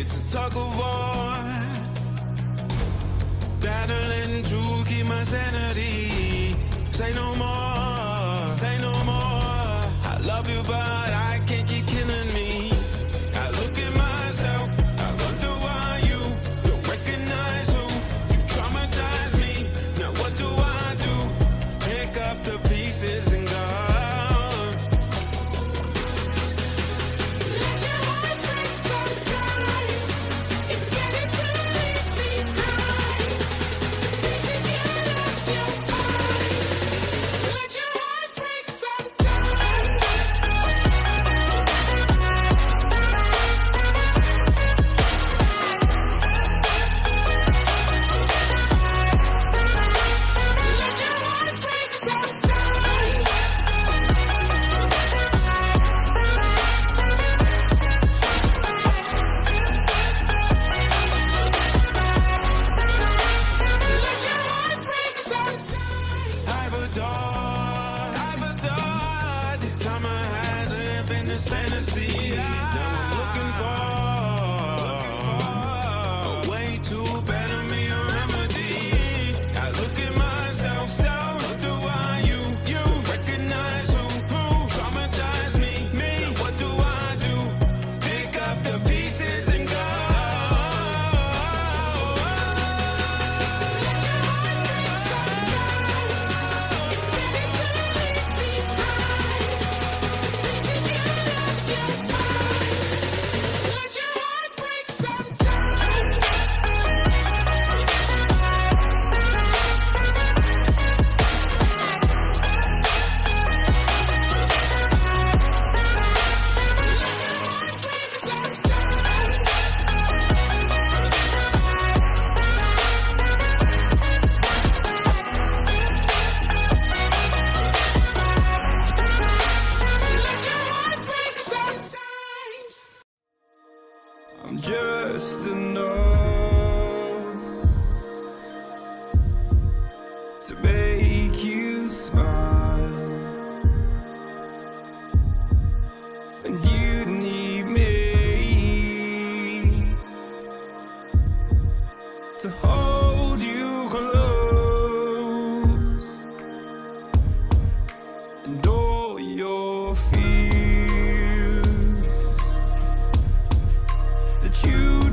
It's a tug of war, battling to keep my sanity. Say no more. make you smile. And you need me to hold you close. And all your fears that you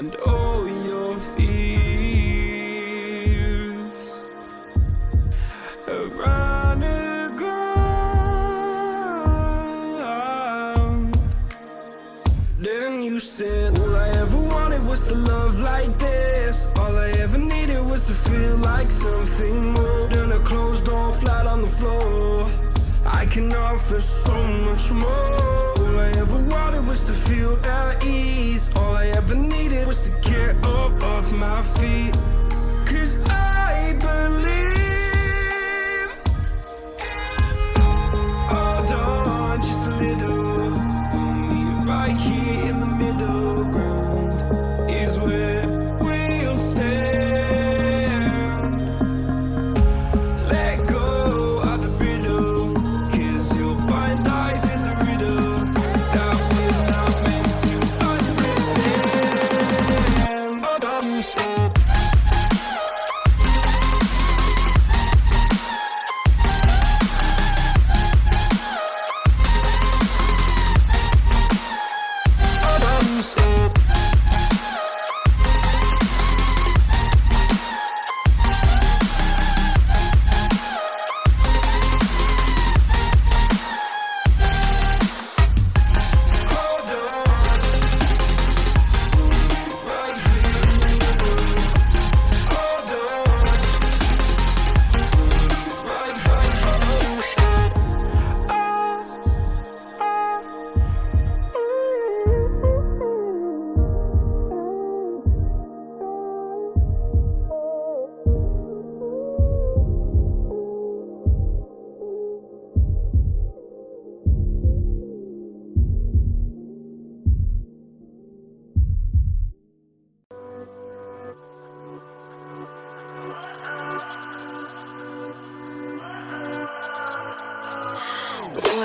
and oh. I can offer so much more. All I ever wanted was to feel at ease. All I ever needed was to get up off my feet.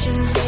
Expectations,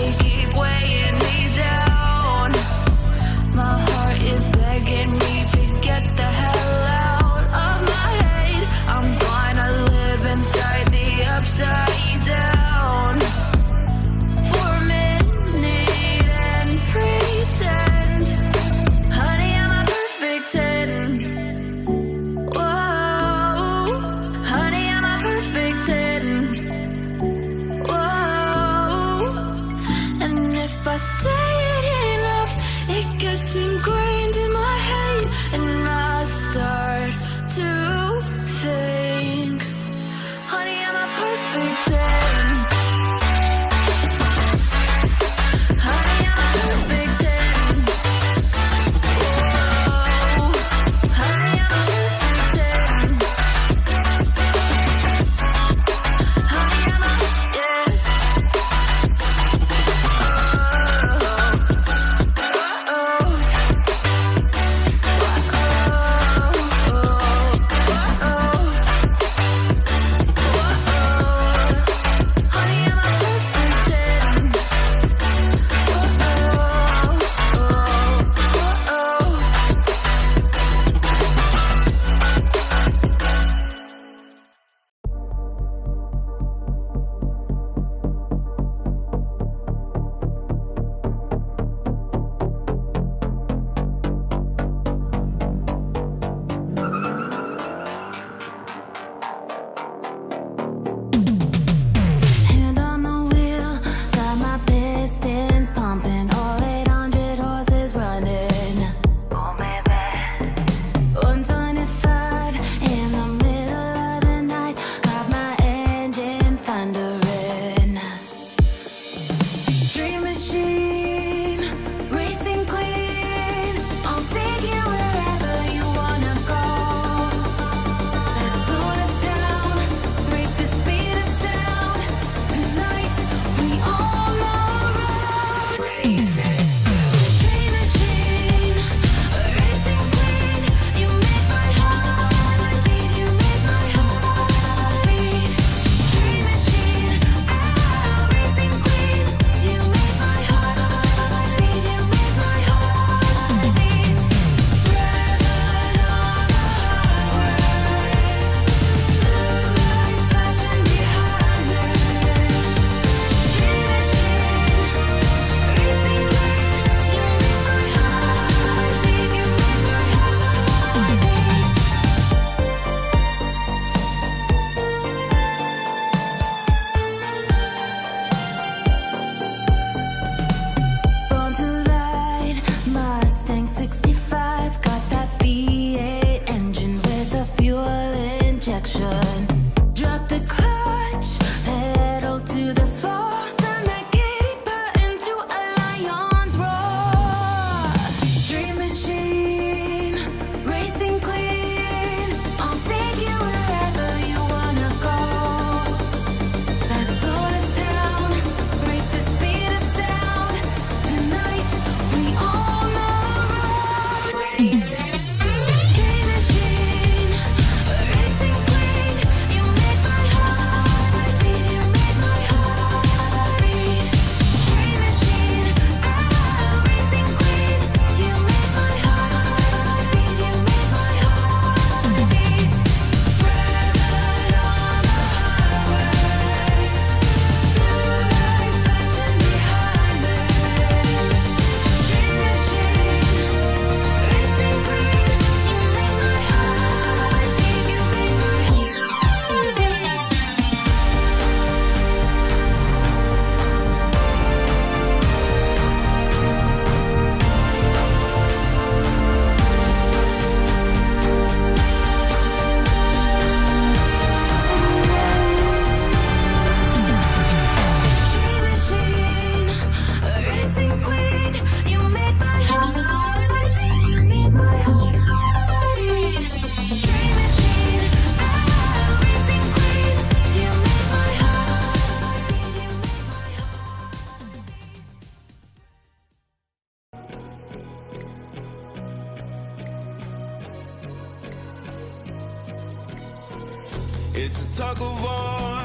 It's a tug of war.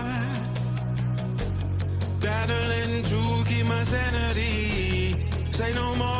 Battling to keep my sanity. Say no more.